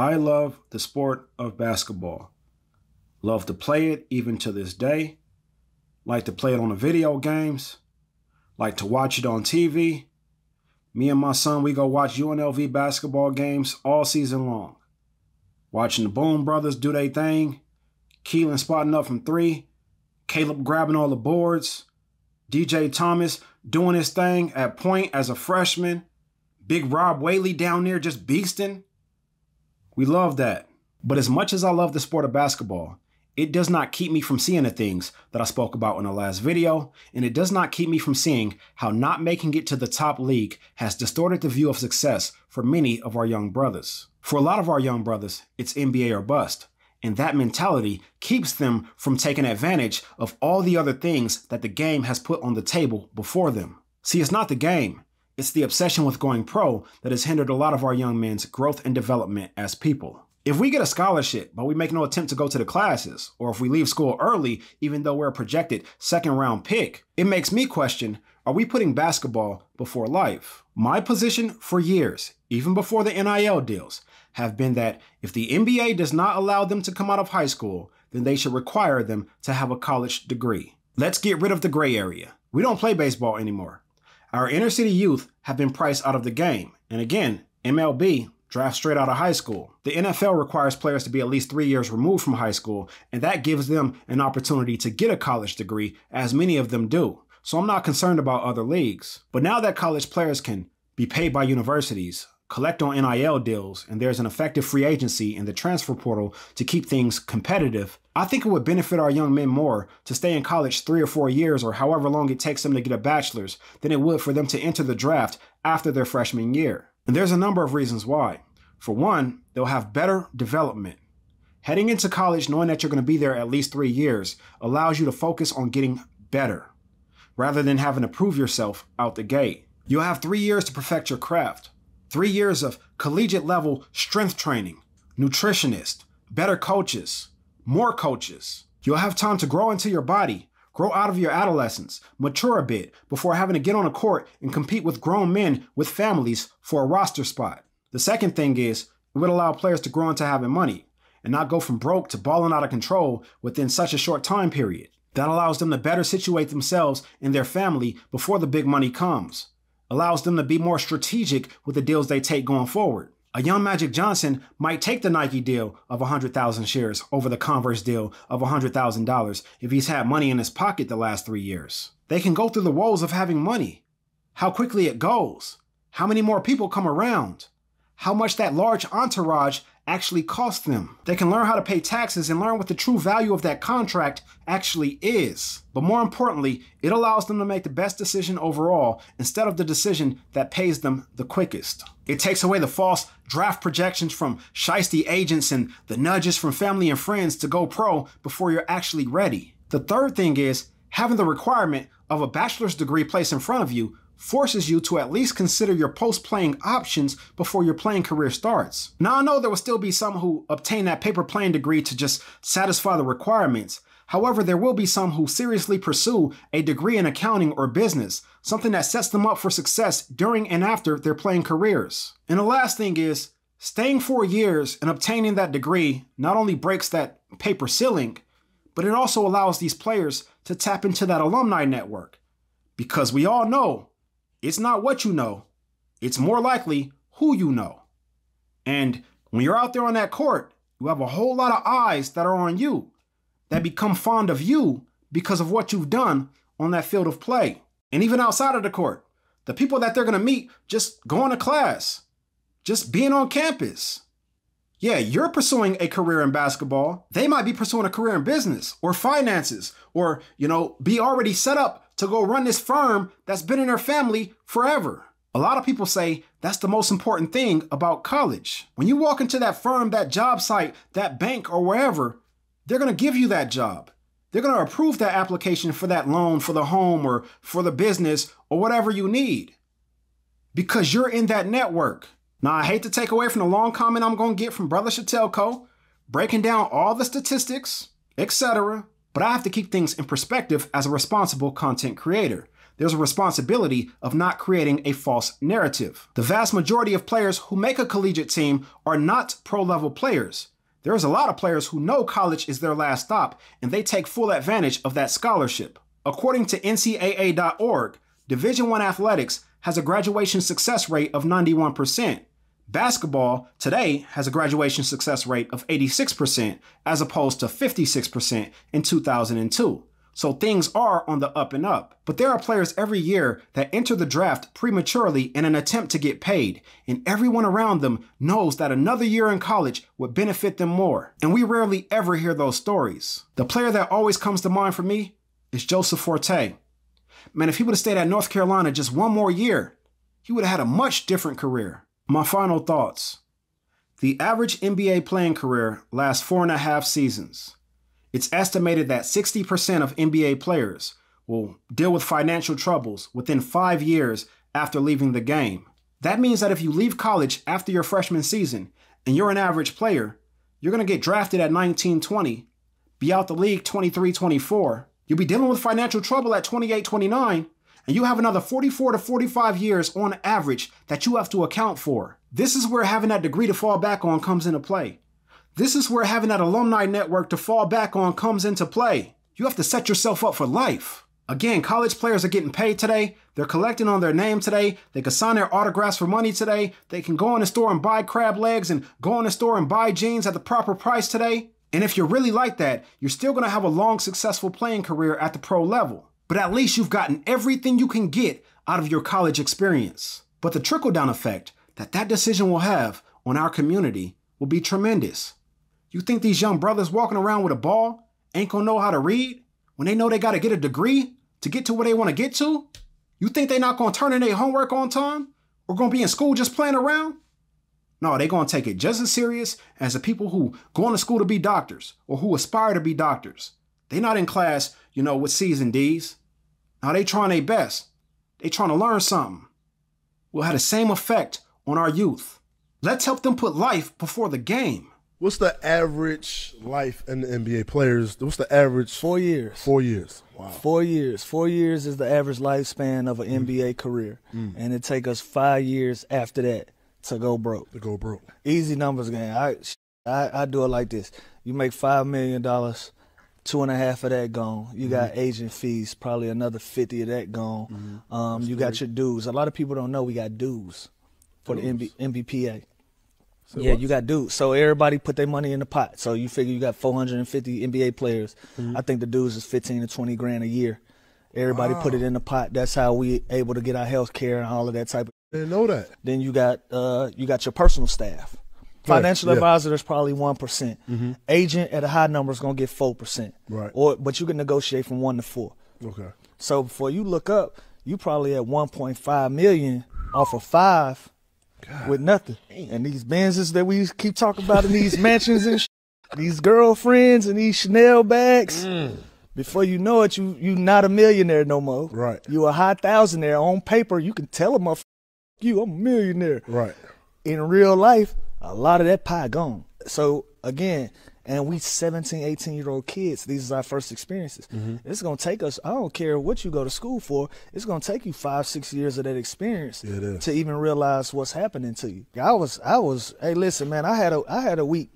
I love the sport of basketball. Love to play it even to this day. Like to play it on the video games. Like to watch it on TV. Me and my son, we go watch UNLV basketball games all season long. Watching the Boone brothers do their thing. Keylan spotting up from three. Kalib grabbing all the boards. DJ Thomas doing his thing at point as a freshman. Big Rob Whaley down there just beasting. We love that. But as much as I love the sport of basketball, it does not keep me from seeing the things that I spoke about in the last video, and it does not keep me from seeing how not making it to the top league has distorted the view of success for many of our young brothers. For a lot of our young brothers, it's NBA or bust, and that mentality keeps them from taking advantage of all the other things that the game has put on the table before them. See, it's not the game, it's the obsession with going pro that has hindered a lot of our young men's growth and development as people. If we get a scholarship, but we make no attempt to go to the classes, or if we leave school early, even though we're a projected second round pick, it makes me question are we putting basketball before life? My position for years, even before the NIL deals, have been that if the NBA does not allow them to come out of high school, then they should require them to have a college degree. Let's get rid of the gray area. We don't play baseball anymore. Our inner city youth have been priced out of the game. And again, MLB draft straight out of high school. The NFL requires players to be at least three years removed from high school, and that gives them an opportunity to get a college degree, as many of them do. So I'm not concerned about other leagues. But now that college players can be paid by universities, collect on NIL deals, and there's an effective free agency in the transfer portal to keep things competitive, I think it would benefit our young men more to stay in college three or four years or however long it takes them to get a bachelor's than it would for them to enter the draft after their freshman year. And there's a number of reasons why. For one, they'll have better development. Heading into college knowing that you're going to be there at least three years allows you to focus on getting better rather than having to prove yourself out the gate. You'll have three years to perfect your craft. Three years of collegiate level strength training, nutritionist, better coaches, more coaches. You'll have time to grow into your body, grow out of your adolescence, mature a bit before having to get on a court and compete with grown men with families for a roster spot. The second thing is it would allow players to grow into having money and not go from broke to balling out of control within such a short time period. That allows them to better situate themselves and their family before the big money comes allows them to be more strategic with the deals they take going forward. A young Magic Johnson might take the Nike deal of 100,000 shares over the Converse deal of $100,000 if he's had money in his pocket the last three years. They can go through the woes of having money, how quickly it goes, how many more people come around, how much that large entourage actually cost them. They can learn how to pay taxes and learn what the true value of that contract actually is. But more importantly, it allows them to make the best decision overall instead of the decision that pays them the quickest. It takes away the false draft projections from shisty agents and the nudges from family and friends to go pro before you're actually ready. The third thing is having the requirement of a bachelor's degree placed in front of you forces you to at least consider your post playing options before your playing career starts. Now, I know there will still be some who obtain that paper playing degree to just satisfy the requirements. However, there will be some who seriously pursue a degree in accounting or business, something that sets them up for success during and after their playing careers. And the last thing is, staying four years and obtaining that degree not only breaks that paper ceiling, but it also allows these players to tap into that alumni network. Because we all know it's not what you know, it's more likely who you know. And when you're out there on that court, you have a whole lot of eyes that are on you that become fond of you because of what you've done on that field of play. And even outside of the court, the people that they're going to meet just going to class, just being on campus. Yeah, you're pursuing a career in basketball. They might be pursuing a career in business or finances or, you know, be already set up to go run this firm that's been in their family forever. A lot of people say that's the most important thing about college. When you walk into that firm, that job site, that bank, or wherever, they're going to give you that job. They're going to approve that application for that loan for the home or for the business or whatever you need because you're in that network. Now, I hate to take away from the long comment I'm going to get from Brother Shatelko, breaking down all the statistics, etc. But I have to keep things in perspective as a responsible content creator. there's a responsibility of not creating a false narrative. The vast majority of players who make a collegiate team are not pro level players. There's a lot of players who know college is their last stop and they take full advantage of that scholarship. According to ncaa.org, Division 1 athletics has a graduation success rate of 91%. Basketball today has a graduation success rate of 86% as opposed to 56% in 2002. So things are on the up and up. But there are players every year that enter the draft prematurely in an attempt to get paid, and everyone around them knows that another year in college would benefit them more. And we rarely ever hear those stories. The player that always comes to mind for me is Joseph Forte. Man, if he would have stayed at North Carolina just one more year, he would have had a much different career. My final thoughts. The average NBA playing career lasts four and a half seasons. It's estimated that 60% of NBA players will deal with financial troubles within five years after leaving the game. That means that if you leave college after your freshman season and you're an average player, you're going to get drafted at 19 20, be out the league 23 24. You'll be dealing with financial trouble at 28 29, and you have another 44 to 45 years on average that you have to account for. This is where having that degree to fall back on comes into play. This is where having that alumni network to fall back on comes into play. You have to set yourself up for life. Again, college players are getting paid today. They're collecting on their name today. They can sign their autographs for money today. They can go in the store and buy crab legs and go in the store and buy jeans at the proper price today. And if you're really like that, you're still going to have a long, successful playing career at the pro level. But at least you've gotten everything you can get out of your college experience. But the trickle down effect that that decision will have on our community will be tremendous. You think these young brothers walking around with a ball ain't gonna know how to read when they know they gotta get a degree to get to where they wanna get to? You think they not gonna turn in their homework on time or gonna be in school just playing around? No, they gonna take it just as serious as the people who going to school to be doctors or who aspire to be doctors. They not in class, you know, with C's and D's. Now they trying their best. They trying to learn something. Will have the same effect on our youth. Let's help them put life before the game. What's the average life in the NBA players? What's the average? Four years. Four years. Wow. Four years. Four years is the average lifespan of an mm. NBA career, mm. and it take us five years after that to go broke. To go broke. Easy numbers game. I, I, I do it like this. You make five million dollars, two and a half of that gone. You mm-hmm. got agent fees, probably another fifty of that gone. Mm-hmm. Um, you got your dues. A lot of people don't know we got dues for dues. the MB, NBPA. So yeah, what? you got dudes. So everybody put their money in the pot. So you figure you got 450 NBA players. Mm-hmm. I think the dudes is 15 to 20 grand a year. Everybody wow. put it in the pot. That's how we able to get our health care and all of that type of. Didn't know that. Then you got uh you got your personal staff. Financial yeah. advisor, there's probably one mm-hmm. Agent at a high number is gonna get four percent. Right. Or but you can negotiate from one to four. Okay. So before you look up, you probably at 1.5 million off of five God. with nothing. And these Benzes that we keep talking about in these mansions and sh- these girlfriends and these Chanel bags. Mm. Before you know it, you you not a millionaire no more. Right. You a high thousandaire on paper. You can tell them, you I'm a millionaire. Right. In real life, a lot of that pie gone. So again, and we 17 18 year old kids these are our first experiences mm-hmm. it's going to take us i don't care what you go to school for it's going to take you five six years of that experience yeah, to even realize what's happening to you i was i was hey listen man i had a i had a week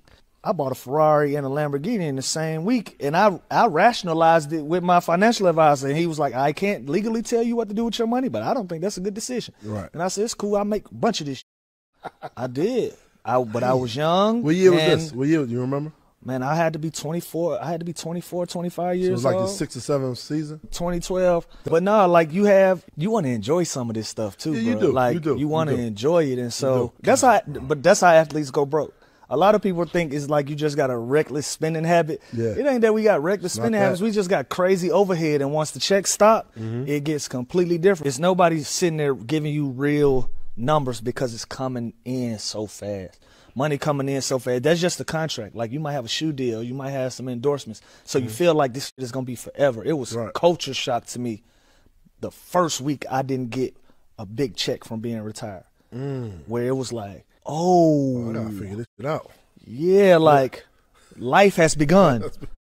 I bought a Ferrari and a Lamborghini in the same week, and I I rationalized it with my financial advisor, and he was like, "I can't legally tell you what to do with your money, but I don't think that's a good decision." Right. And I said, "It's cool. I make a bunch of this." I did. I but I was young. What year was this? What year? Do you remember? Man, I had to be 24. I had to be 24, 25 years so it was like old. the sixth or seventh season? 2012. But no, like you have, you want to enjoy some of this stuff too, yeah, you. Do. Like you, do. you want to enjoy it. And so that's how, but that's how athletes go broke. A lot of people think it's like you just got a reckless spending habit. Yeah. It ain't that we got reckless spending habits. We just got crazy overhead. And once the checks stop, mm-hmm. it gets completely different. It's nobody sitting there giving you real numbers because it's coming in so fast money coming in so fast. That's just the contract. Like you might have a shoe deal, you might have some endorsements, so mm-hmm. you feel like this is gonna be forever. It was right. culture shock to me. The first week I didn't get a big check from being retired, mm. where it was like, oh, oh I figure this shit out. Yeah, like life has begun.